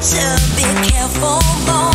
So be careful, boy.